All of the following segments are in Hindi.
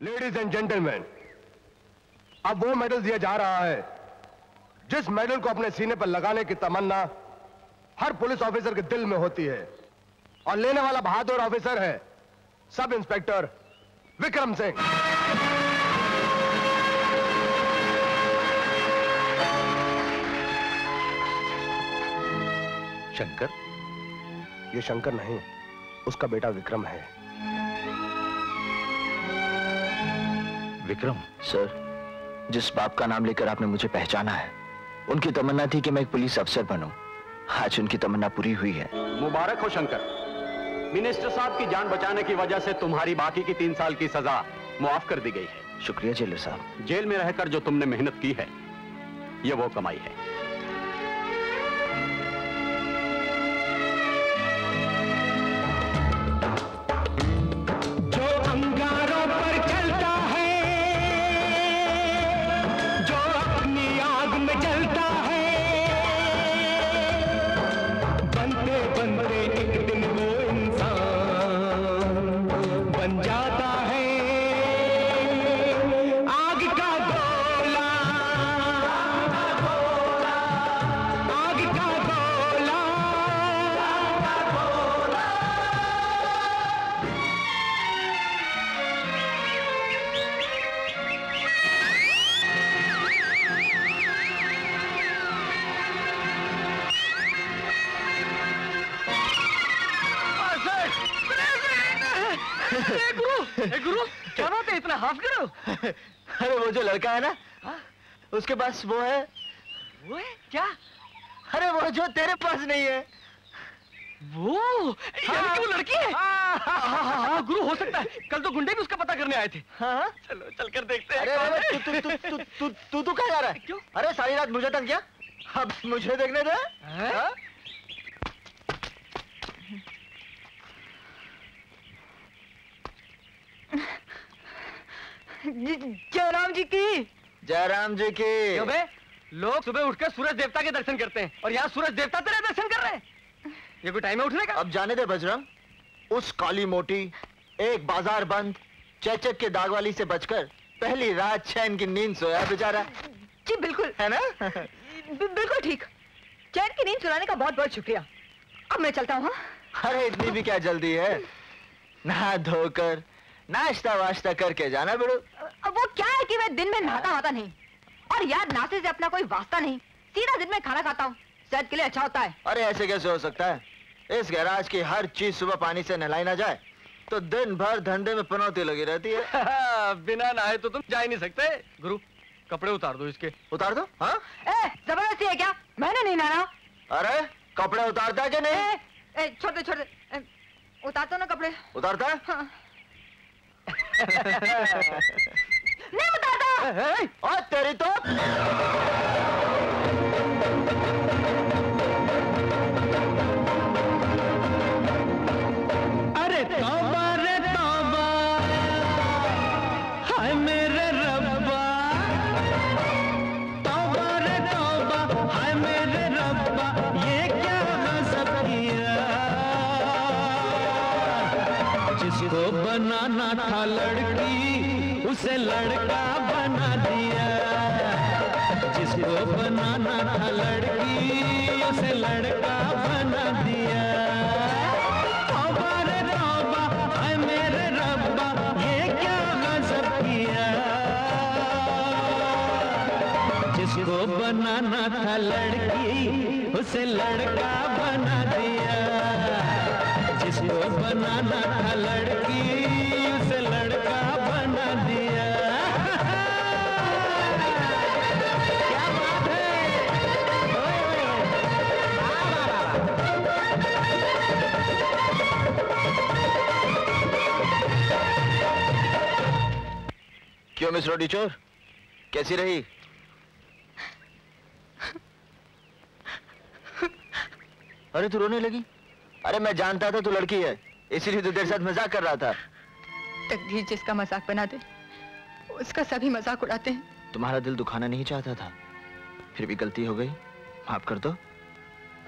लेडीज़ एंड जेंटलमैन अब वो मेडल दिया जा रहा है जिस मेडल को अपने सीने पर लगाने की तमन्ना हर पुलिस ऑफिसर के दिल में होती है। और लेने वाला बहादुर ऑफिसर है सब इंस्पेक्टर विक्रम सिंह। शंकर? ये शंकर नहीं उसका बेटा विक्रम है। विक्रम। सर जिस बाप का नाम लेकर आपने मुझे पहचाना है उनकी तमन्ना थी कि मैं एक पुलिस अफसर बनूं। आज उनकी तमन्ना पूरी हुई है। मुबारक हो शंकर। मिनिस्टर साहब की जान बचाने की वजह से तुम्हारी बाकी की तीन साल की सजा मुआफ कर दी गई है। शुक्रिया जेलर साहब। जेल में रहकर जो तुमने मेहनत की है ये वो कमाई है। लड़का है ना? उसके पास वो है। वो है? क्या? अरे वो जो तेरे पास नहीं है। वो? यानी कि वो लड़की है? हाँ, हाँ, हाँ, हाँ, गुरु हो सकता है। कल तो गुंडे भी उसका पता करने आए थे। हाँ चलो चल कर देखते हैं अरे है। तू तू तू तू तू तू तू कहाँ जा रहा है? क्यों? अरे सारी रात मुझे तंग किया। अब मुझे देखने दे। जयराम जी की। जयराम जी की। क्यों बे? लोग सुबह उठकर सूरज देवता के दर्शन करते हैं और यहाँ सूरज देवता तेरे दर्शन कर रहे हैं। ये कोई टाइम है उठने का? अब जाने दे बजरंग। उस काली मोटी एक बाज़ार बंद चेचक के दाग वाली से बचकर पहली रात चैन की नींद सोया बेचारा। जी बिल्कुल। है ना? बिल्कुल ठीक। चैन की नींद चुराने का बहुत बहुत शुक्रिया। अब मैं चलता हूँ हाँ? अरे इतनी भी क्या जल्दी है? नहा धोकर नाश्ता वाश्ता करके जाना बेड़ो। वो क्या है कि मैं दिन में नहाता नहाता नहीं? और यार नाश्ते से अपना कोई वास्ता नहीं। सीधा दिन में खाना खाता हूँ। सेहत के लिए अच्छा होता है। अरे ऐसे कैसे हो सकता है? इस गैराज की हर चीज़ सुबह पानी से नहलाई ना जाए तो दिन भर धंधे में पनौती लगी रहती है। बिना नहाए तो तुम जा ही नहीं सकते। गुरु कपड़े उतार दो इसके। उतार दो? हाँ? ज़बरदस्ती है क्या? मैंने नहीं नहाना। अरे कपड़े उतारता है कि नहीं? छोड़ दे छोड़ दे। उतारता ना कपड़े। उतारता है? हाँ। नहीं उतारता और तेरी तो लड़की बना दिया। जिसको बनाना था लड़की, उसे लड़का बना दिया। जिसको बनाना था लड़की, उसे लड़का बना दिया। जिसको बनाना था लड़की क्यों मिस रोटी चोर? कैसी रही? अरे तू रोने लगी? अरे मैं जानता था तू लड़की है इसीलिए तो तेरे साथ मज़ाक कर रहा था। तकदीर जिसका मज़ाक बना दे उसका सभी मज़ाक उड़ाते हैं। तुम्हारा दिल दुखाना नहीं चाहता था? फिर भी गलती हो गई? माफ़ कर दो।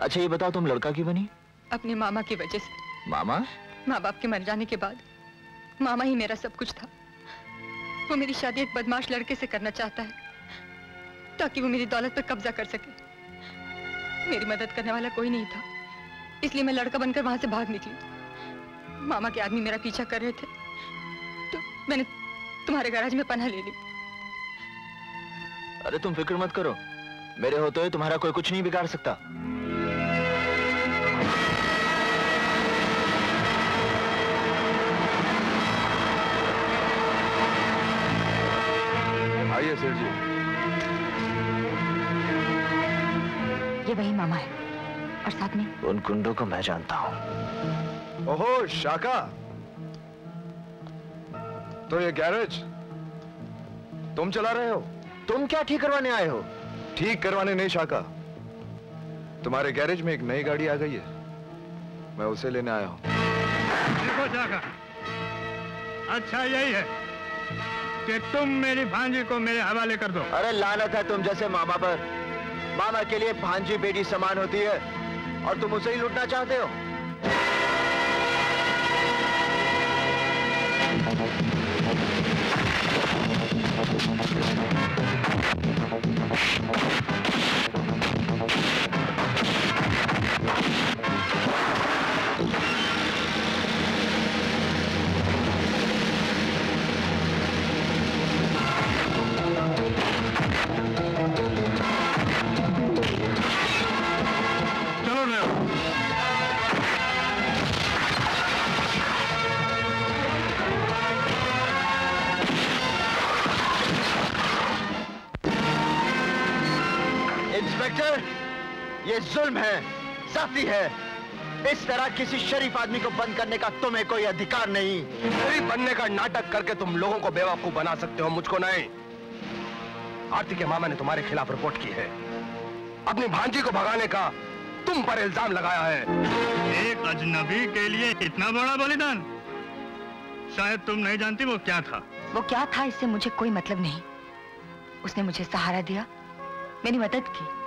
अच्छा ये बताओ तुम लड़का क्यों बनी? अपने मामा की वजह से। मामा? माँ बाप के मर जाने के बाद मामा ही मेरा सब कुछ था। वो मेरी शादी एक बदमाश लड़के से करना चाहता है, ताकि वो मेरी दौलत पर कब्जा कर सके। मेरी मदद करने वाला कोई नहीं था, इसलिए मैं लड़का बनकर वहाँ से भाग निकली। मामा के आदमी मेरा पीछा कर रहे थे तो मैंने तुम्हारे गैराज में पनाह ले ली। अरे तुम फ़िक्र मत करो, मेरे होते हुए तुम्हारा कोई कुछ नहीं बिगाड़ सकता। वही मामा है। और साथ में? उन कुंडों को मैं जानता हूँ। ओहो शाका। तो ये गैरेज तुम चला रहे हो? तुम क्या ठीक करवाने आए हो? ठीक करवाने नहीं शाका। तुम्हारे गैरेज में एक नई गाड़ी आ गई है। मैं उसे लेने आया हूँ। देखो शाखा अच्छा यही है कि तुम मेरी भांजी को मेरे हवाले कर दो। अरे लानत है तुम जैसे मामा पर। मामा के लिए भांजी बेटी समान होती है और तुम उसे ही लूटना चाहते हो? जुल्म है जाती है। इस तरह किसी शरीफ आदमी को बंद करने का तुम्हें कोई अधिकार नहीं। मेरी बनने का नाटक करके तुम लोगों को बेवकूफ़ बना सकते हो मुझको नहीं। आरती के मामा ने तुम्हारे खिलाफ रिपोर्ट की है। अपनी भांजी को भगाने का तुम पर इल्ज़ाम लगाया है। एक अजनबी के लिए इतना बड़ा बलिदान? शायद तुम नहीं जानती वो क्या था। वो क्या था इससे मुझे कोई मतलब नहीं। उसने मुझे सहारा दिया मेरी मदद की।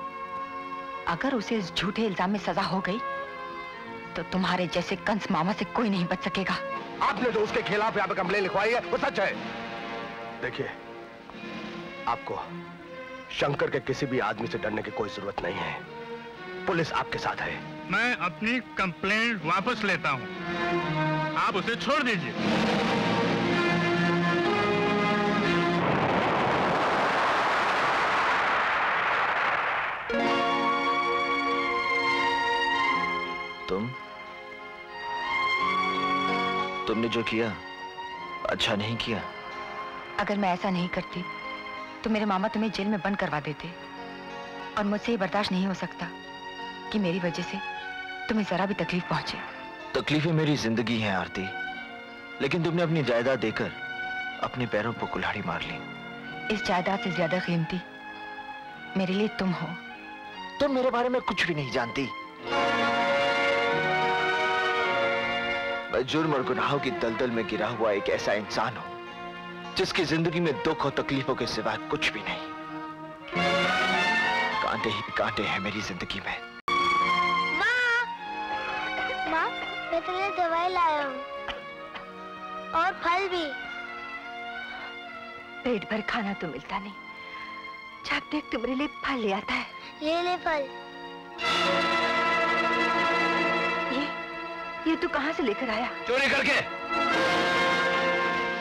अगर उसे इस झूठे इल्ज़ाम में सजा हो गई तो तुम्हारे जैसे कंस मामा से कोई नहीं बच सकेगा। आपने जो उसके खिलाफ यहाँ पे कंप्लेन लिखवाई है वो सच है। देखिए आपको शंकर के किसी भी आदमी से डरने की कोई ज़रूरत नहीं है। पुलिस आपके साथ है। मैं अपनी कंप्लेंट वापस लेता हूँ। आप उसे छोड़ दीजिए। जो किया अच्छा नहीं किया। अगर मैं ऐसा नहीं करती तो मेरे मामा तुम्हें जेल में बंद करवा देते और मुझसे ये बर्दाश्त नहीं हो सकता कि मेरी वजह से तुम्हें जरा भी तकलीफ़ पहुँचे। तकलीफें मेरी ज़िंदगी है आरती। लेकिन तुमने अपनी जायदाद देकर अपने पैरों पर कुल्हाड़ी मार ली। इस जायदाद से ज़्यादा कीमती मेरे लिए तुम हो। तुम मेरे बारे में कुछ भी नहीं जानती। जुर्म और गुनाहों की दलदल में गिरा हुआ एक ऐसा इंसान हो जिसकी ज़िंदगी में दुख और तकलीफों के सिवा कुछ भी नहीं। कांटे ही कांटे हैं मेरी ज़िंदगी में। माँ! माँ मैं तुम्हें दवाई लाया हूँ। और फल भी। पेट भर खाना तो मिलता नहीं। जब देख तुम्हारे लिए फल ले आता है। ये ले फल। ये तू कहाँ से लेकर आया? चोरी करके।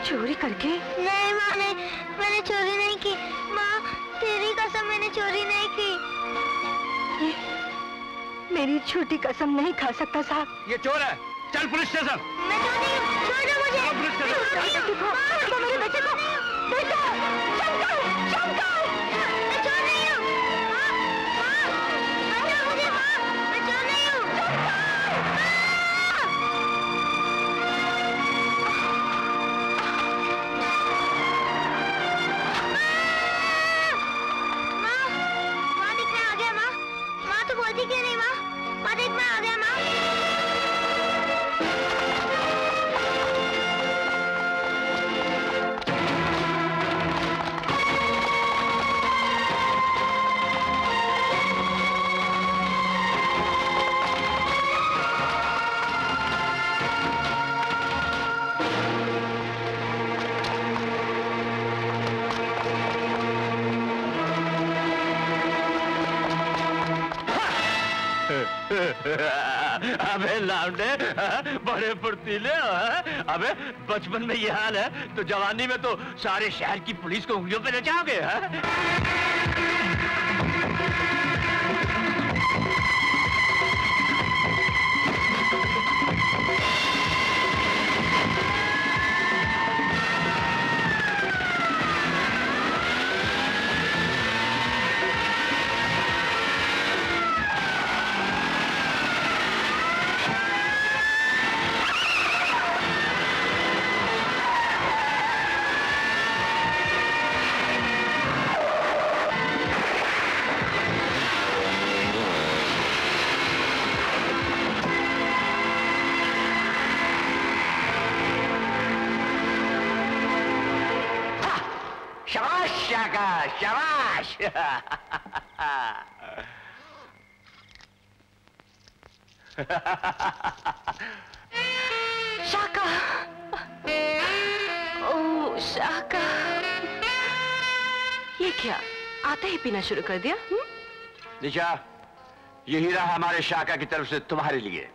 चोरी करके? नहीं माँ नहीं मैंने चोरी नहीं की। माँ तेरी कसम मैंने चोरी नहीं की। ये मेरी छोटी कसम नहीं खा सकता साहब। ये चोर है। चल पुलिस स्टेशन। मैं चोरी हूँ। छोड़ दो मुझे। Police station. देखो मेरे बेटे को। बेटा शंकर शंकर मैं चोर बड़े ले अबे, बचपन में ये हाल है तो जवानी में तो सारे शहर की पुलिस को उंगलियों पे ले हैं? शाबाश शाका ओ शाका ये क्या? आते ही पीना शुरू कर दिया हुँ? निशा ये हीरा हमारे शाका की तरफ़ से तुम्हारे लिए।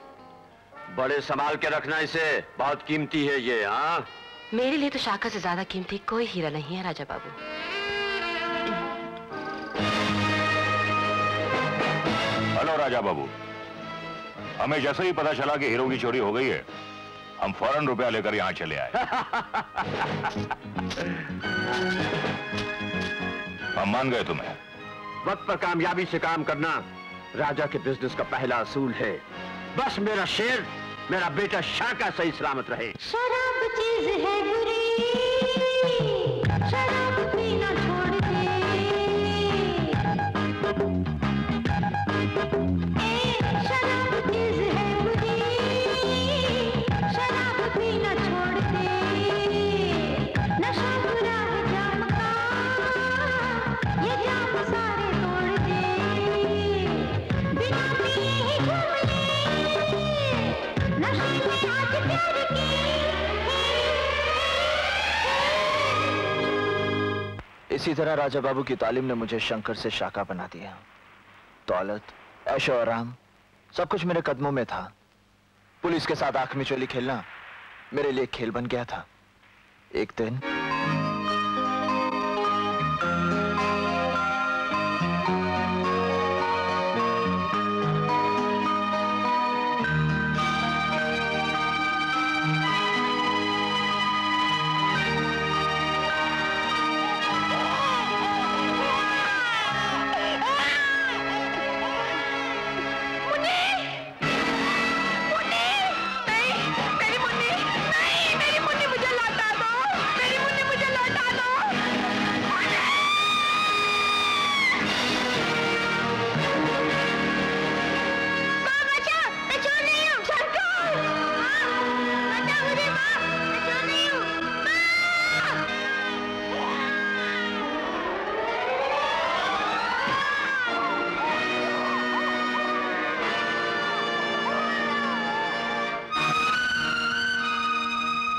बड़े संभाल के रखना इसे बहुत कीमती है ये हाँ? मेरे लिए तो शाका से ज़्यादा कीमती कोई हीरा नहीं है राजा बाबू। राजा बाबू। हमें जैसे ही पता चला कि हीरो की चोरी हो गई है हम फ़ौरन रुपया लेकर यहाँ चले आए। हम मान गए तुम्हें। वक्त पर कामयाबी से काम करना राजा के बिज़नेस का पहला असूल है। बस मेरा शेर मेरा बेटा शाका सही सलामत रहे। शराब चीज़ है बुरी। शराब इसी तरह राजा बाबू की तालीम ने मुझे शंकर से शाखा बना दिया। दौलत, ऐशो आराम सब कुछ मेरे कदमों में था। पुलिस के साथ आँख में चोली खेलना मेरे लिए खेल बन गया था। एक दिन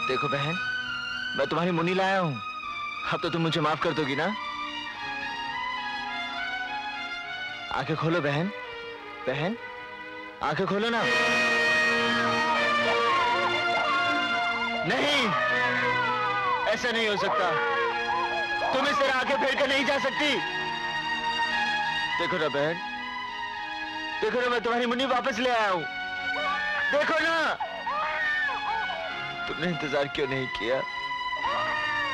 देखो बहन, मैं तुम्हारी मुन्नी लाया हूँ। अब तो तुम मुझे माफ़ कर दोगी ना? आँखें खोलो बहन बहन, आँखें खोलो ना। नहीं, ऐसा नहीं हो सकता। तुम इस तरह आँखें फेर कर नहीं जा सकती। देखो ना बहन, देखो ना मैं तुम्हारी मुन्नी वापस ले आया हूँ। देखो ना। तुमने इंतज़ार क्यों नहीं किया?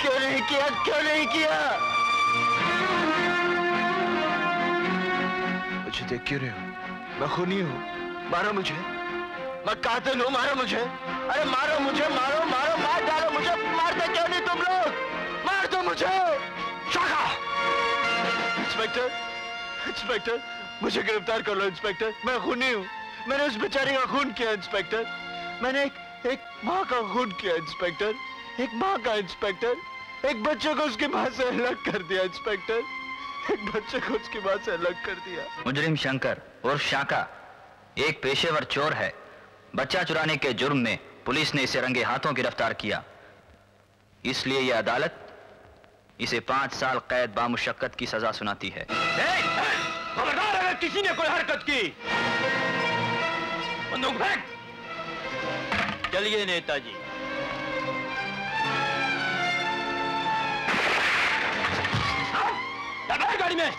क्यों नहीं किया? क्यों नहीं किया? मुझे देख क्यों रहे हो? मैं खूनी हूँ। मारो मुझे। मैं कातिल हूँ। मारो मुझे। अरे मारो मुझे, मारो मारो, मार डालो मुझे। मारते क्यों नहीं तुम लोग? मार दो मुझे। शाखा। इंस्पेक्टर इंस्पेक्टर, मुझे गिरफ़्तार कर लो, इंस्पेक्टर। मैं खूनी हूँ। मैंने उस बेचारी का खून किया, इंस्पेक्टर। मैंने एक एक माँ का खून किया इंस्पेक्टर। एक माँ का इंस्पेक्टर। एक बच्चे को उसकी माँ से अलग कर दिया इंस्पेक्टर। एक बच्चे को उसकी माँ से अलग कर दिया। मुजरिम शंकर उर्फ़ शाका एक पेशेवर चोर है। बच्चा चुराने के जुर्म में पुलिस ने इसे रंगे हाथों गिरफ़्तार किया। इसलिए यह अदालत इसे पाँच साल कैद बामुशक्कत की सजा सुनाती है। खबरदार अगर किसी ने कोई हरकत की बंदूक फेंक। चलिए नेताजी। गाड़ी में।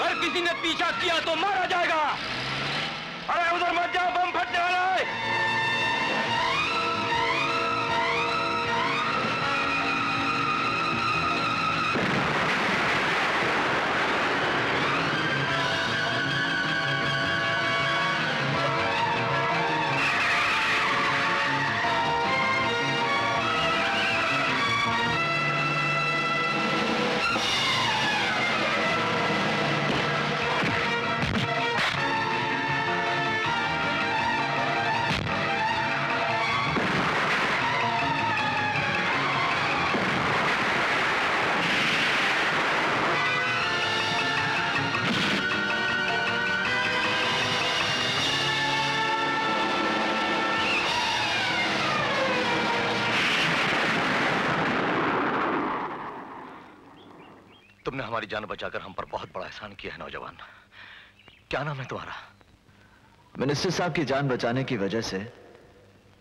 अगर किसी ने पीछा किया तो मारा जाएगा। अरे उधर मत जाओ, बम फटने वाला। तुमने हमारी जान बचाकर हम पर बहुत बड़ा एहसान किया है नौजवान। क्या नाम है तुम्हारा? मिनिस्टर साहब की जान बचाने की वजह से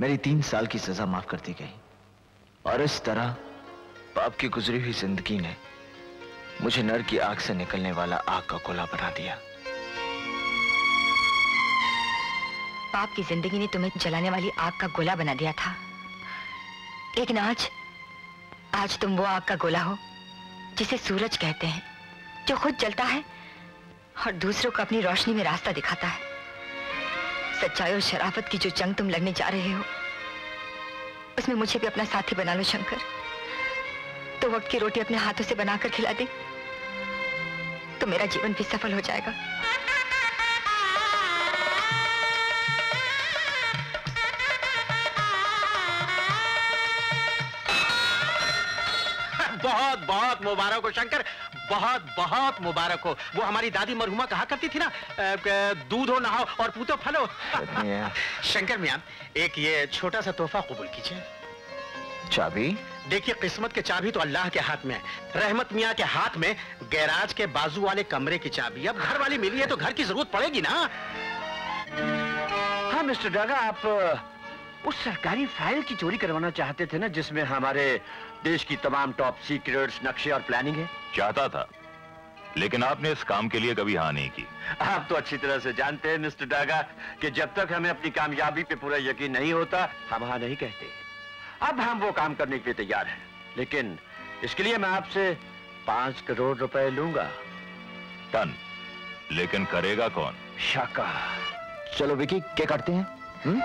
मेरी तीन साल की सजा माफ़ कर दी गई। और इस तरह पाप की गुजरी हुई ज़िंदगी ने मुझे नर की आग से निकलने वाला आग का गोला बना दिया। पाप की ज़िंदगी ने तुम्हें जलाने वाली आग का गोला बना दिया था। लेकिन आज आज तुम वो आग का गोला हो। जिसे सूरज कहते हैं, जो खुद जलता है और दूसरों को अपनी रोशनी में रास्ता दिखाता है। सच्चाई और शराफत की जो जंग तुम लड़ने जा रहे हो, उसमें मुझे भी अपना साथी बना लो, शंकर। तो वक्त की रोटी अपने हाथों से बनाकर खिला दे तो मेरा जीवन भी सफल हो जाएगा। बहुत बहुत मुबारक हो शंकर। बहुत बहुत मुबारक हो। वो हमारी दादी मरहुमा कहा करती थी ना दूध हो नहाओ और पूतो फलो। शंकर मियाँ एक ये छोटा सा तोहफा कबूल कीजिए। चाबी? देखिए किस्मत के चाबी तो अल्लाह के हाथ में है। रहमत मियाँ के हाथ में गैराज के बाजू वाले कमरे की चाबी। अब घर वाली मिली है तो घर की ज़रूरत पड़ेगी ना। हाँ मिस्टर डागा आप उस सरकारी फ़ाइल की चोरी करवाना चाहते थे ना जिसमें हमारे देश की तमाम टॉप सीक्रेट्स नक्शे और प्लानिंग है। चाहता था लेकिन आपने इस काम के लिए कभी हाँ नहीं की। आप तो अच्छी तरह से जानते हैं मिस्टर डागा कि जब तक हमें अपनी कामयाबी पे पूरा यकीन नहीं होता हम हाँ नहीं कहते। अब हम वो काम करने के लिए तैयार हैं। लेकिन इसके लिए मैं आपसे पाँच करोड़ रुपए लूँगा। टन लेकिन करेगा कौन? शाका चलो विकी क्या करते हैं? हुँ?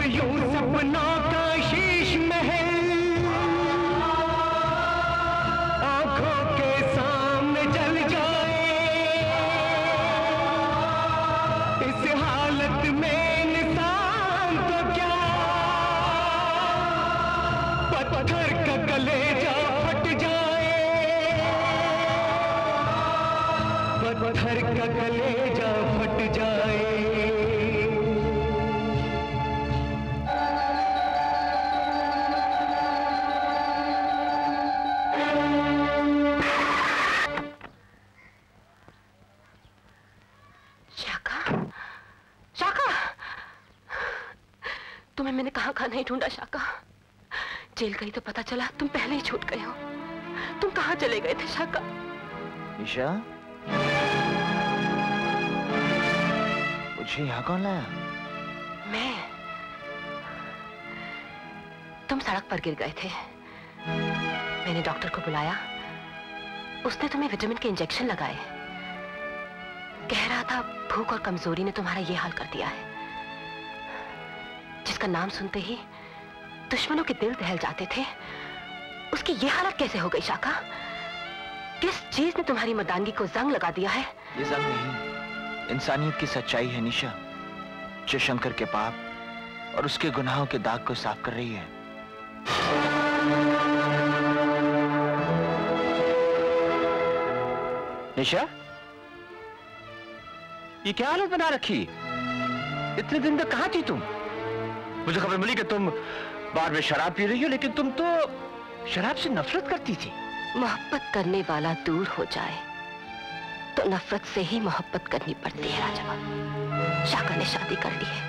जब यूँ सपनों का शीश महल। चला तुम पहले ही छूट गए हो। तुम कहाँ चले गए थे शाका? ईशा? मुझे यहाँ कौन लाया? मैं? तुम सड़क पर गिर गए थे। मैंने डॉक्टर को बुलाया। उसने तुम्हें विटामिन के इंजेक्शन लगाए। कह रहा था भूख और कमज़ोरी ने तुम्हारा ये हाल कर दिया है। जिसका नाम सुनते ही दुश्मनों के दिल दहल जाते थे। उसकी ये हालत कैसे हो गई शाका किस चीज़ ने तुम्हारी मर्दानगी को जंग लगा दिया है? ये जंग नहीं। इंसानियत की सच्चाई है, निशा। जो शंकर के पाप और उसके गुनाहों के दाग को साफ़ कर रही है। निशा? ये क्या हालत बना रखी? इतने दिन तक कहाँ थी तुम? मुझे खबर मिली कि तुम बार में शराब पी रही हो, लेकिन तुम तो शराब से नफरत करती थी। मोहब्बत करने वाला दूर हो जाए तो नफरत से ही मोहब्बत करनी पड़ती है राजा शाका ने शादी कर ली है।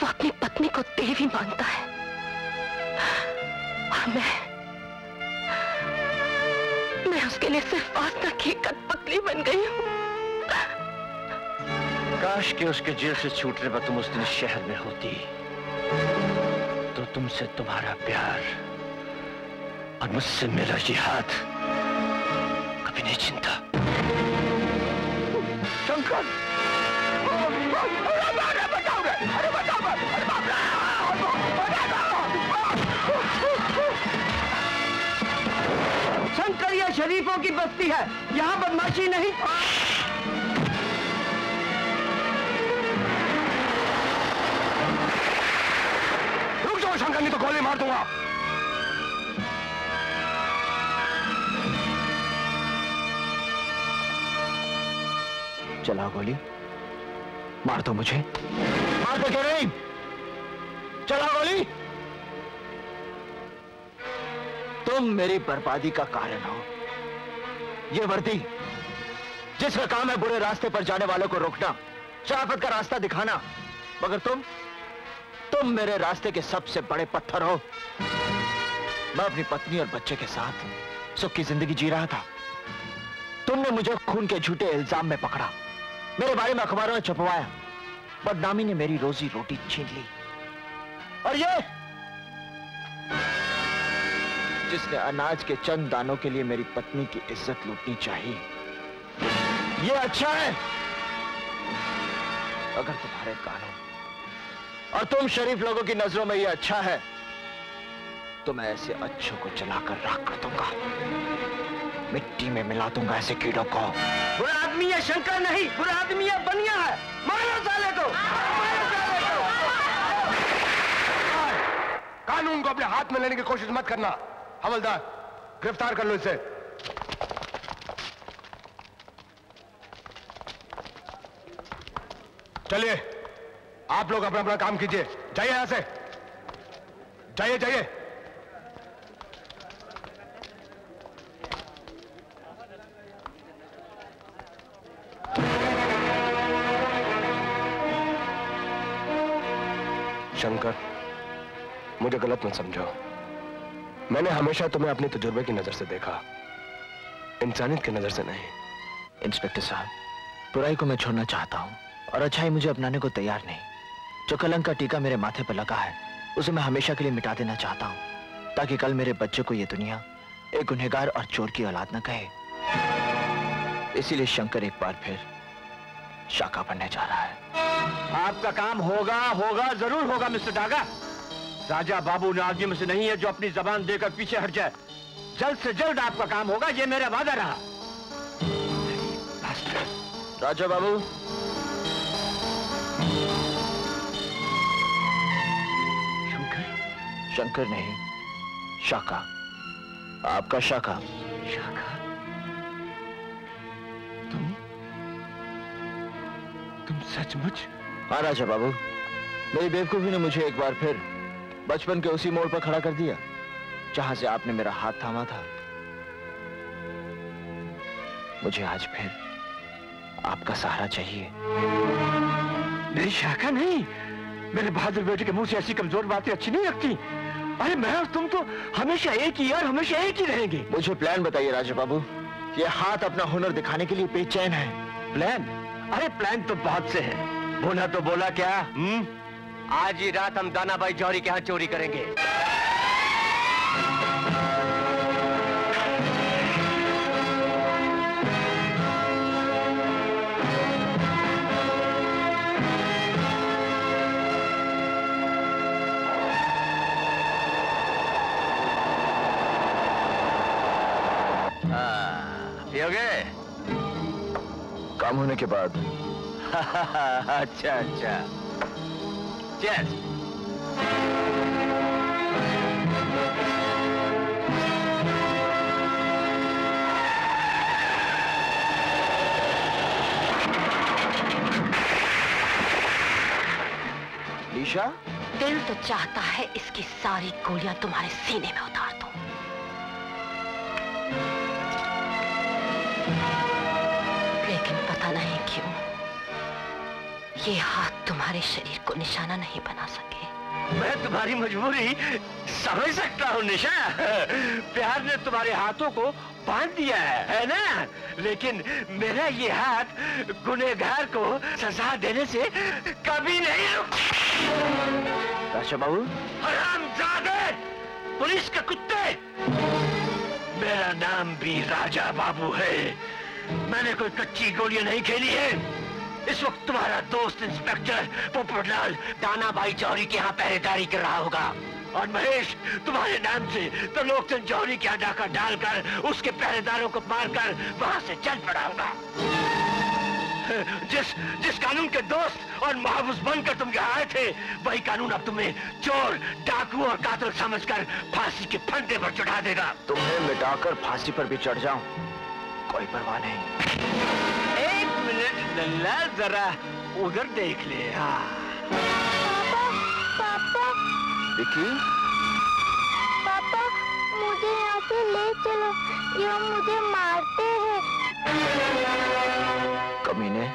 वो अपनी पत्नी को देवी मानता है। और मैं मैं उसके लिए सिर्फ़ वासना की कठपुतली बन गई हूँ। काश के उसके जेल से छूटने पर तुम उस दिन शहर में होती। तो तुमसे तुम्हारा प्यार और मुझसे मेरा जिहाद कभी नहीं चिंता शंकर! शंकर, ये शरीफों की बस्ती है। यहाँ बदमाशी नहीं। जाओ शंकर तो गोली मार दूँगा। चला गोली। मार दो मुझे। मार दो क्यों नहीं? चला गोली। तुम मेरी बर्बादी का कारण हो। ये वर्दी, जिसका काम है बुरे रास्ते पर जाने वालों को रोकना, शराफत का रास्ता दिखाना, मगर तुम तुम मेरे रास्ते के सबसे बड़े पत्थर हो। मैं अपनी पत्नी और बच्चे के साथ सुख की ज़िंदगी जी रहा था। तुमने मुझे खून के झूठे इल्ज़ाम में पकड़ा। मेरे बारे में अखबारों में छपवाया। बदनामी ने मेरी रोजी रोटी छीन ली। और ये, जिसने अनाज के चंद दानों के लिए मेरी पत्नी की इज़्ज़त लूटनी चाहिए। ये अच्छा है। अगर तुम्हारे कानों और तुम शरीफ लोगों की नज़रों में ये अच्छा है। तो मैं ऐसे अच्छों को जलाकर राख कर दूँगा। मिट्टी में मिला दूँगा ऐसे कीड़ों को। बुरा आदमी है, शंकर नहीं, बुरा आदमी है, बनिया है। मारो साले को। मारो साले को कानून को अपने हाथ में लेने की कोशिश मत करना। हवलदार, गिरफ़्तार कर लो इसे। चलिए। आप लोग अपना अपना काम कीजिए। जाइए यहाँ से। जाइए जाइए। शंकर, मुझे गलत मत समझो मैंने हमेशा तुम्हें अपने तजुर्बे की नज़र से देखा। इंसानियत की नज़र से नहीं। इंस्पेक्टर साहब, बुराई को मैं छोड़ना चाहता हूँ और अच्छाई मुझे अपनाने को तैयार नहीं। जो कलंक का टीका मेरे माथे पर लगा है उसे मैं हमेशा के लिए मिटा देना चाहता हूँ ताकि कल मेरे बच्चे को ये दुनिया एक गुनहगार और चोर की औलाद न कहे। इसीलिए शंकर एक बार फिर शाखा बनने जा रहा है। आपका काम होगा होगा ज़रूर होगा मिस्टर डागा। राजा बाबू ने आदमी में से नहीं है जो अपनी जबान देकर पीछे हट जाए। जल्द से जल्द आपका काम होगा ये मेरा वादा रहा। राजा बाबू। शंकर नहीं शाखा। आपका शाखा। शाखा? तुम? तुम सचमुच? हाँ राजा बाबू। मेरी बेवकूफ़ी ने मुझे एक बार फिर बचपन के उसी मोड़ पर खड़ा कर दिया जहाँ से आपने मेरा हाथ थामा था। मुझे आज फिर आपका सहारा चाहिए। मेरी शाखा नहीं? मेरे बहादुर बेटे के मुँह से ऐसी कमज़ोर बातें अच्छी नहीं लगती। अरे मैं और तुम तो हमेशा एक ही यार हमेशा एक ही रहेंगे। मुझे प्लान बताइए राजा बाबू ये हाथ अपना हुनर दिखाने के लिए बेचैन है। प्लान अरे प्लान तो बहुत से है। बोला तो बोला क्या? हुँ? आज ही रात हम दाना भाई जौहरी के यहाँ चोरी करेंगे। पियोगे काम होने के बाद। अच्छा अच्छा। चल लीशा? दिल तो चाहता है इसकी सारी गोलियाँ तुम्हारे सीने में ये हाथ तुम्हारे शरीर को निशाना नहीं बना सके। मैं तुम्हारी मजबूरी समझ सकता हूँ, निशा। प्यार ने तुम्हारे हाथों को बाँध दिया है है ना? लेकिन मेरा ये हाथ गुनेगार को सजा देने से कभी नहीं राजा बाबू? हरामजादे! पुलिस के कुत्ते! मेरा नाम भी राजा बाबू है। मैंने कोई कच्ची गोलियाँ नहीं खेली है। इस वक्त तुम्हारा दोस्त इंस्पेक्टर पोपटलाल दाना भाई चौरी के यहाँ पहरेदारी कर रहा होगा। और महेश, तुम्हारे नाम से तो लोग चौरी के डाका डालकर उसके पहरेदारों को मारकर वहाँ से चल पड़ा होगा। जिस जिस कानून के दोस्त और महबूस बनकर तुम यहाँ आए थे, वही कानून अब तुम्हें चोर डाकू और कातिल समझकर फांसी के फंदे पर चढ़ा देगा। तुम्हें मिटाकर फांसी पर भी चढ़ जाऊँ, कोई परवाह नहीं। लल्ला जरा उधर देख ले हाँ पापा विकी पापा मुझे यहाँ से ले चलो। ये मुझे मारते हैं। कमीने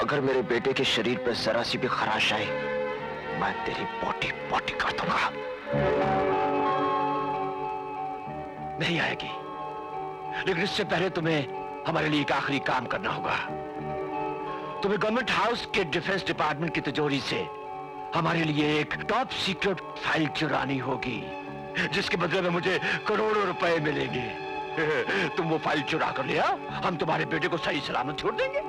अगर मेरे बेटे के शरीर पर जरा सी भी खराश आई मैं तेरी पोटी पोटी कर दूँगा। नहीं आएगी। लेकिन इससे पहले तुम्हें हमारे लिए एक आखिरी काम करना होगा। तुम्हें गवर्नमेंट हाउस के डिफेंस डिपार्टमेंट की तिजोरी से हमारे लिए एक टॉप सीक्रेट फ़ाइल चुरानी होगी, जिसके बदले में मुझे करोड़ों रुपए मिलेंगे। तुम वो फ़ाइल चुरा कर लिया हम तुम्हारे बेटे को सही सलामत छोड़ देंगे।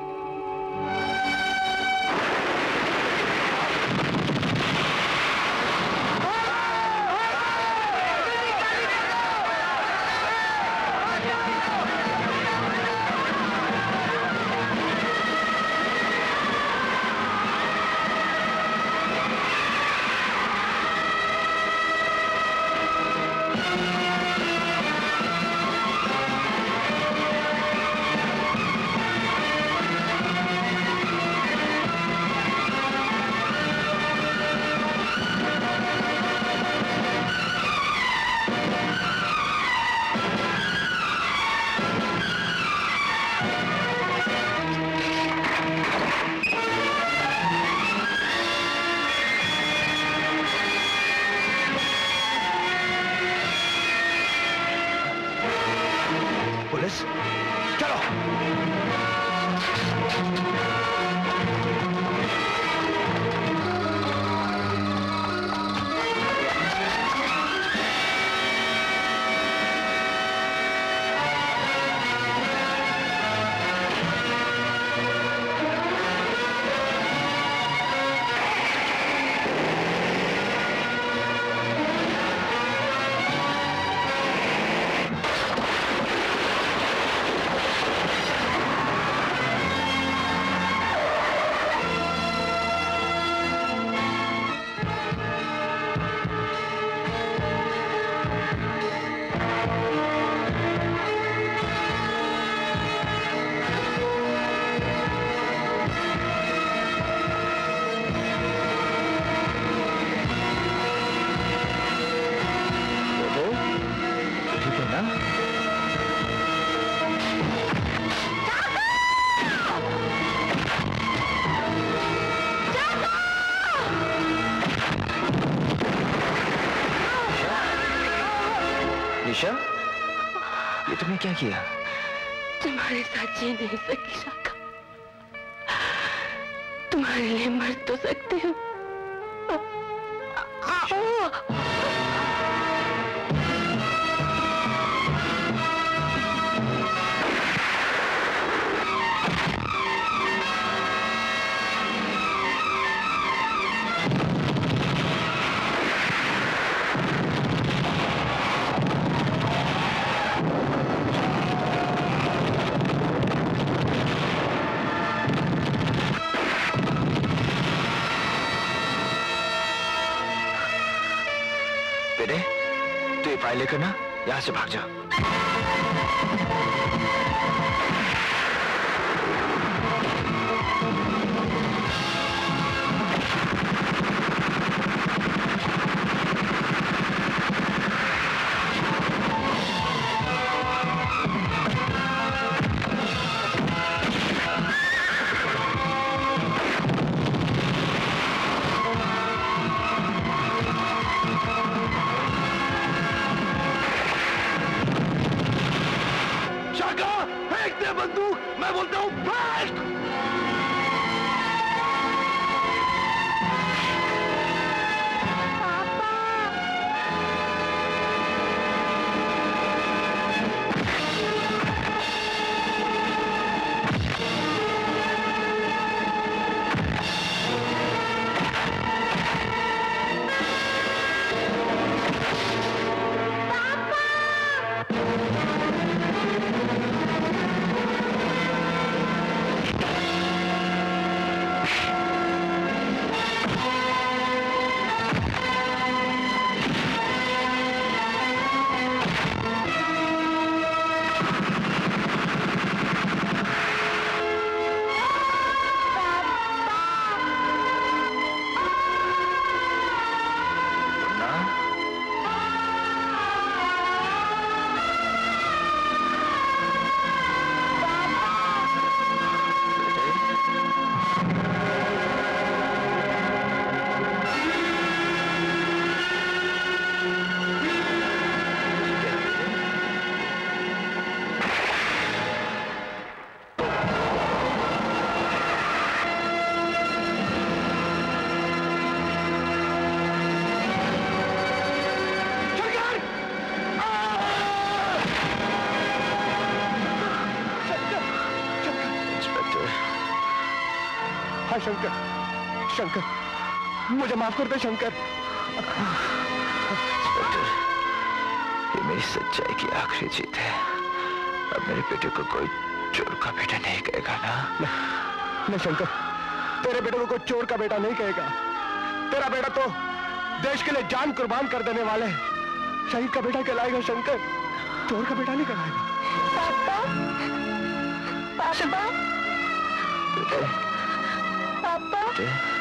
क्या। तुम्हारे साथ जी नहीं सकी शाखा तुम्हारे लिए मर तो सकती हूँ। लेकर ना यहाँ से भाग जा शंकर। शंकर मुझे माफ़ कर दे शंकर। ये मेरी सच्चाई की आखिरी जीत है। अब मेरे बेटे को कोई चोर का बेटा नहीं कहेगा ना? नहीं शंकर तेरे बेटे को कोई चोर का बेटा नहीं कहेगा। तेरा बेटा तो देश के लिए जान कुर्बान कर देने वाले शहीद का बेटा कहलाएगा शंकर चोर का बेटा नहीं कहलाएगा। पापा पापा। पापा हाँ